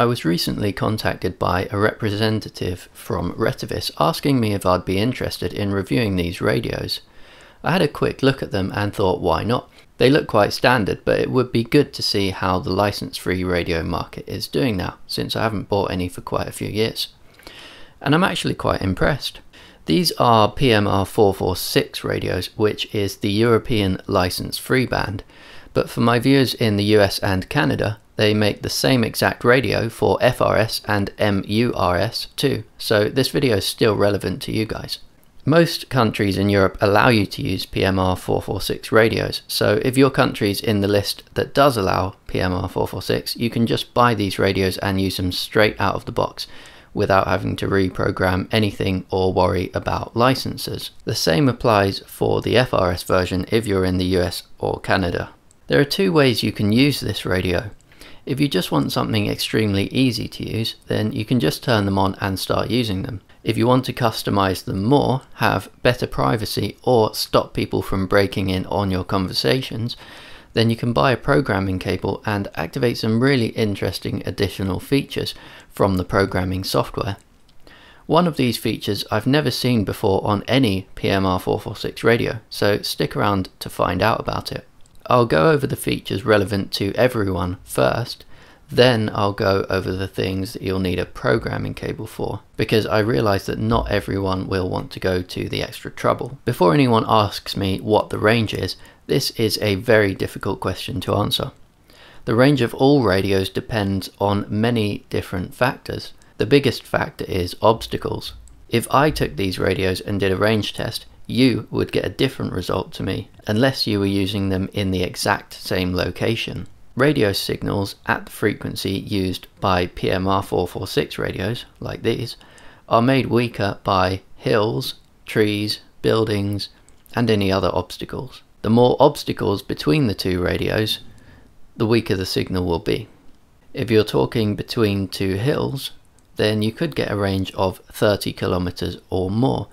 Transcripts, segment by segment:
I was recently contacted by a representative from Retevis asking me if I'd be interested in reviewing these radios. I had a quick look at them and thought why not. They look quite standard but it would be good to see how the license-free radio market is doing now since I haven't bought any for quite a few years. And I'm actually quite impressed. These are PMR 446 radios which is the European license-free band but for my viewers in the US and Canada they make the same exact radio for FRS and MURS too, so this video is still relevant to you guys. Most countries in Europe allow you to use PMR 446 radios, so if your country's in the list that does allow PMR 446, you can just buy these radios and use them straight out of the box without having to reprogram anything or worry about licenses. The same applies for the FRS version if you're in the US or Canada. There are two ways you can use this radio. If you just want something extremely easy to use, then you can just turn them on and start using them. If you want to customize them more, have better privacy or stop people from breaking in on your conversations, then you can buy a programming cable and activate some really interesting additional features from the programming software. One of these features I've never seen before on any PMR446 radio, so stick around to find out about it. I'll go over the features relevant to everyone first, then I'll go over the things that you'll need a programming cable for, because I realise that not everyone will want to go to the extra trouble. Before anyone asks me what the range is, this is a very difficult question to answer. The range of all radios depends on many different factors. The biggest factor is obstacles. If I took these radios and did a range test, you would get a different result to me unless you were using them in the exact same location. Radio signals at the frequency used by PMR446 radios, like these, are made weaker by hills, trees, buildings, and any other obstacles. The more obstacles between the two radios, the weaker the signal will be. If you're talking between two hills, then you could get a range of 30 kilometers or more,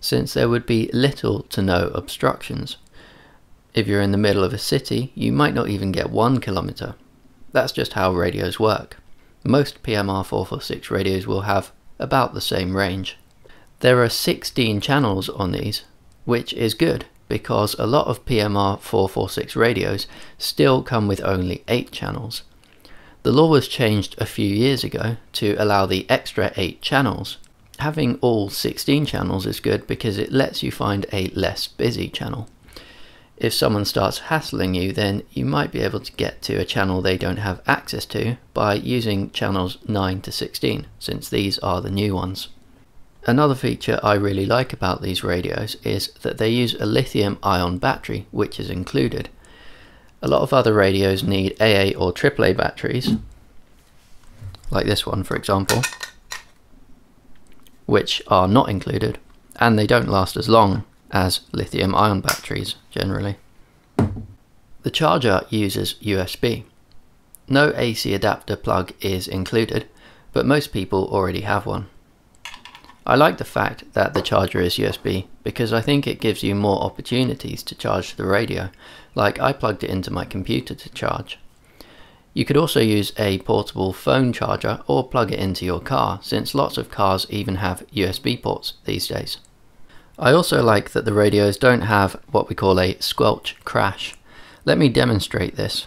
since there would be little to no obstructions. If you're in the middle of a city, you might not even get one kilometer. That's just how radios work. Most PMR 446 radios will have about the same range. There are 16 channels on these, which is good because a lot of PMR 446 radios still come with only 8 channels. The law was changed a few years ago to allow the extra 8 channels, having all 16 channels is good because it lets you find a less busy channel. If someone starts hassling you, then you might be able to get to a channel they don't have access to by using channels 9 to 16, since these are the new ones. Another feature I really like about these radios is that they use a lithium ion battery, which is included. A lot of other radios need AA or AAA batteries, like this one for example, which are not included and they don't last as long as lithium ion batteries generally. The charger uses USB. No AC adapter plug is included, but most people already have one. I like the fact that the charger is USB because I think it gives you more opportunities to charge the radio, like I plugged it into my computer to charge. You could also use a portable phone charger or plug it into your car, since lots of cars even have USB ports these days. I also like that the radios don't have what we call a squelch crash. Let me demonstrate this.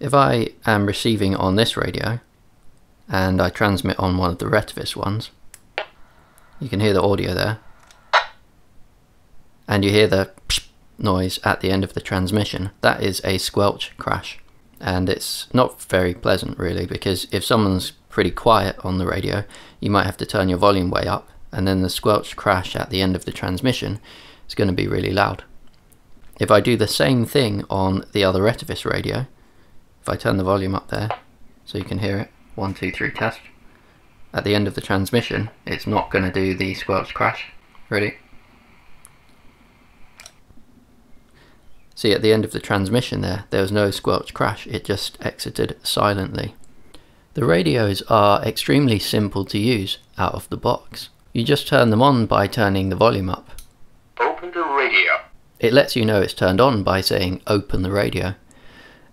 If I am receiving on this radio, and I transmit on one of the Retevis ones, you can hear the audio there, and you hear the noise at the end of the transmission. That is a squelch crash and it's not very pleasant really because if someone's pretty quiet on the radio you might have to turn your volume way up and then the squelch crash at the end of the transmission is going to be really loud. If I do the same thing on the other Retevis radio, if I turn the volume up there so you can hear it, one, two, three, test, at the end of the transmission it's not going to do the squelch crash. Ready? See at the end of the transmission there, there was no squelch crash, it just exited silently. The radios are extremely simple to use out of the box. You just turn them on by turning the volume up. Open the radio. It lets you know it's turned on by saying open the radio.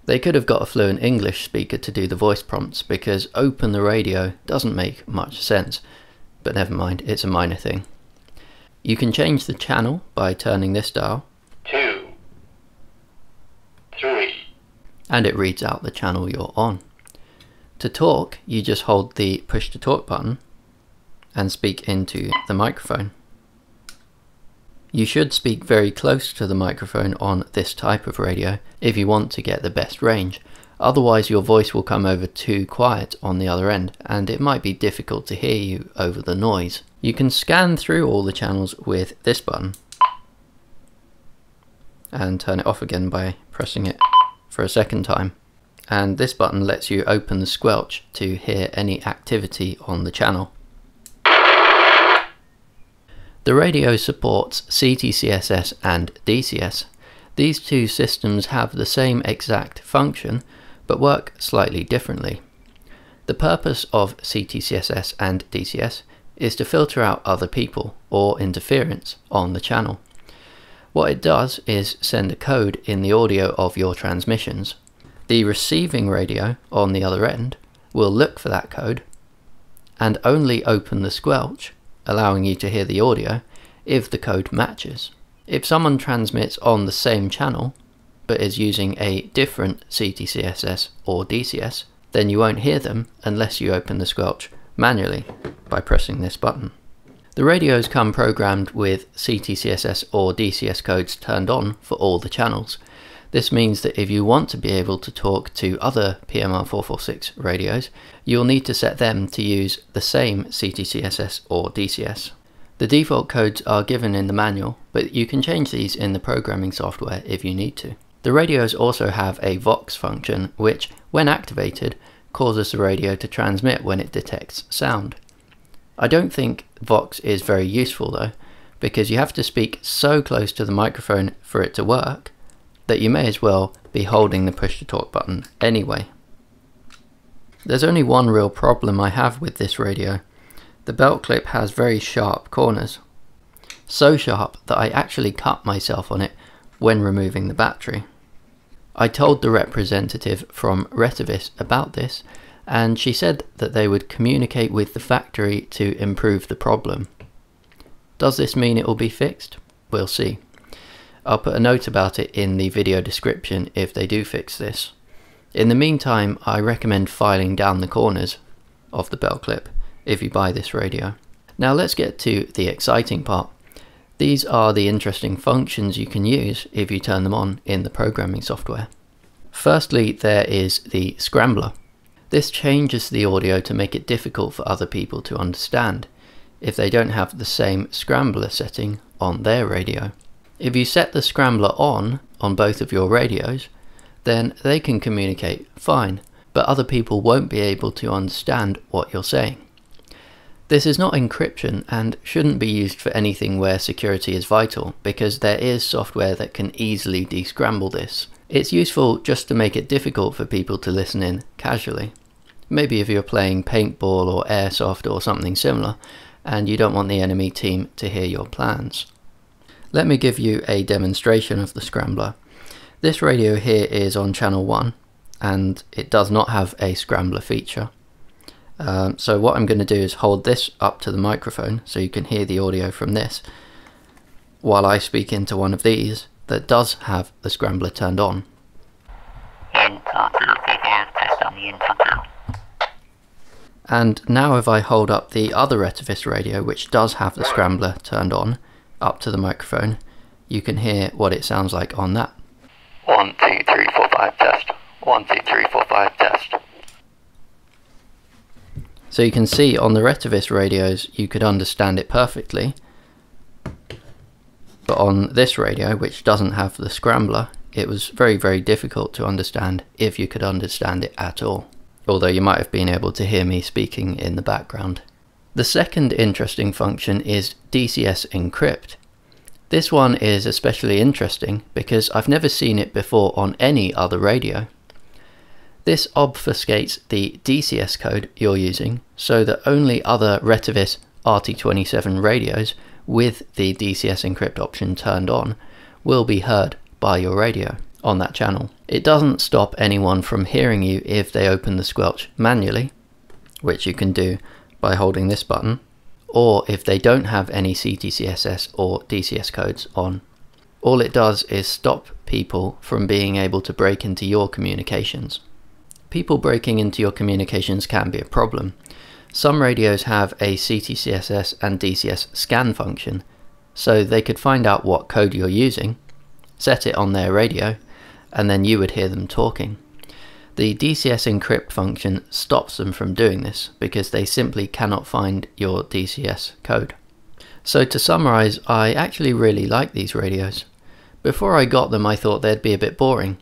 They could have got a fluent English speaker to do the voice prompts because open the radio doesn't make much sense, but never mind, it's a minor thing. You can change the channel by turning this dial. Two. Three. And it reads out the channel you're on. To talk, you just hold the push to talk button and speak into the microphone. You should speak very close to the microphone on this type of radio if you want to get the best range. Otherwise your voice will come over too quiet on the other end and it might be difficult to hear you over the noise. You can scan through all the channels with this button and turn it off again by pressing it for a second time. And this button lets you open the squelch to hear any activity on the channel. The radio supports CTCSS and DCS. These two systems have the same exact function, but work slightly differently. The purpose of CTCSS and DCS is to filter out other people or interference on the channel. What it does is send a code in the audio of your transmissions. The receiving radio on the other end will look for that code and only open the squelch allowing you to hear the audio if the code matches. If someone transmits on the same channel, but is using a different CTCSS or DCS, then you won't hear them unless you open the squelch manually by pressing this button. The radios come programmed with CTCSS or DCS codes turned on for all the channels. This means that if you want to be able to talk to other PMR 446 radios, you'll need to set them to use the same CTCSS or DCS. The default codes are given in the manual, but you can change these in the programming software if you need to. The radios also have a Vox function, which, when activated, causes the radio to transmit when it detects sound. I don't think Vox is very useful though, because you have to speak so close to the microphone for it to work, that you may as well be holding the push to talk button anyway. There's only one real problem I have with this radio. The belt clip has very sharp corners. So sharp that I actually cut myself on it when removing the battery. I told the representative from Retevis about this and she said that they would communicate with the factory to improve the problem. Does this mean it will be fixed? We'll see. I'll put a note about it in the video description if they do fix this. In the meantime, I recommend filing down the corners of the bell clip if you buy this radio. Now let's get to the exciting part. These are the interesting functions you can use if you turn them on in the programming software. Firstly, there is the scrambler. This changes the audio to make it difficult for other people to understand if they don't have the same scrambler setting on their radio. If you set the scrambler on on both of your radios, then they can communicate fine, but other people won't be able to understand what you're saying. This is not encryption and shouldn't be used for anything where security is vital, because there is software that can easily descramble this. It's useful just to make it difficult for people to listen in casually. Maybe if you're playing paintball or airsoft or something similar, and you don't want the enemy team to hear your plans. Let me give you a demonstration of the scrambler. This radio here is on channel 1 and it does not have a scrambler feature. Um, so what I'm going to do is hold this up to the microphone so you can hear the audio from this while I speak into one of these that does have the scrambler turned on. And now if I hold up the other Retevis radio which does have the scrambler turned on, up to the microphone, you can hear what it sounds like on that. One, two, three, four, five, test. One, two, three, four, five, test. So you can see on the Retevis radios you could understand it perfectly, but on this radio, which doesn't have the scrambler, it was very, very difficult to understand if you could understand it at all, although you might have been able to hear me speaking in the background. The second interesting function is DCS Encrypt. This one is especially interesting because I've never seen it before on any other radio. This obfuscates the DCS code you're using so that only other Retevis RT27 radios with the DCS encrypt option turned on will be heard by your radio. On that channel. It doesn't stop anyone from hearing you if they open the squelch manually, which you can do by holding this button, or if they don't have any CTCSS or DCS codes on. All it does is stop people from being able to break into your communications. People breaking into your communications can be a problem. Some radios have a CTCSS and DCS scan function, so they could find out what code you're using, set it on their radio, and then you would hear them talking. The DCS encrypt function stops them from doing this because they simply cannot find your DCS code. So to summarize, I actually really like these radios. Before I got them I thought they'd be a bit boring,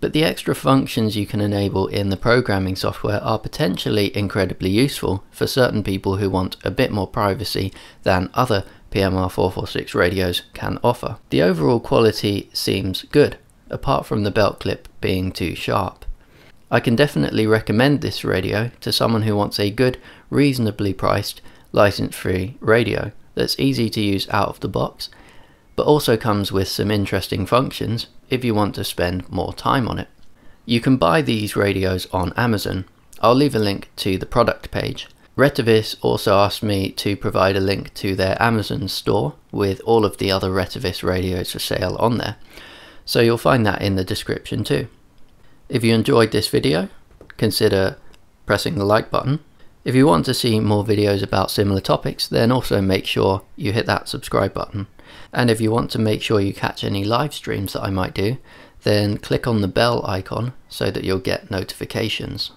but the extra functions you can enable in the programming software are potentially incredibly useful for certain people who want a bit more privacy than other PMR 446 radios can offer. The overall quality seems good, apart from the belt clip being too sharp. I can definitely recommend this radio to someone who wants a good, reasonably priced, license-free radio that's easy to use out of the box, but also comes with some interesting functions if you want to spend more time on it. You can buy these radios on Amazon. I'll leave a link to the product page. Retevis also asked me to provide a link to their Amazon store with all of the other Retevis radios for sale on there, so you'll find that in the description too. If you enjoyed this video, consider pressing the like button. If you want to see more videos about similar topics, then also make sure you hit that subscribe button. And if you want to make sure you catch any live streams that I might do, then click on the bell icon so that you'll get notifications.